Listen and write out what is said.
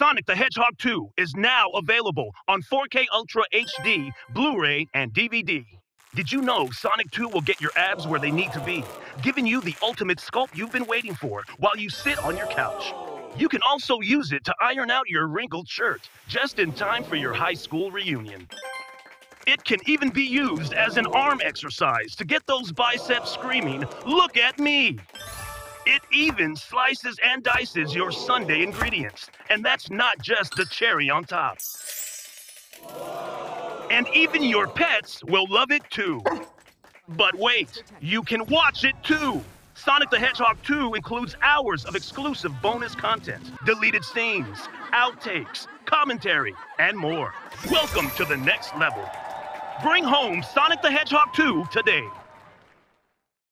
Sonic the Hedgehog 2 is now available on 4K Ultra HD, Blu ray, and DVD. Did you know Sonic 2 will get your abs where they need to be, giving you the ultimate sculpt you've been waiting for while you sit on your couch? You can also use it to iron out your wrinkled shirt just in time for your high school reunion. It can even be used as an arm exercise to get those biceps screaming, Look at me! It even slices and dices your sundae ingredients. And that's not just the cherry on top. And even your pets will love it too. But wait, you can watch it too. Sonic the Hedgehog 2 includes hours of exclusive bonus content, deleted scenes, outtakes, commentary, and more. Welcome to the next level. Bring home Sonic the Hedgehog 2 today.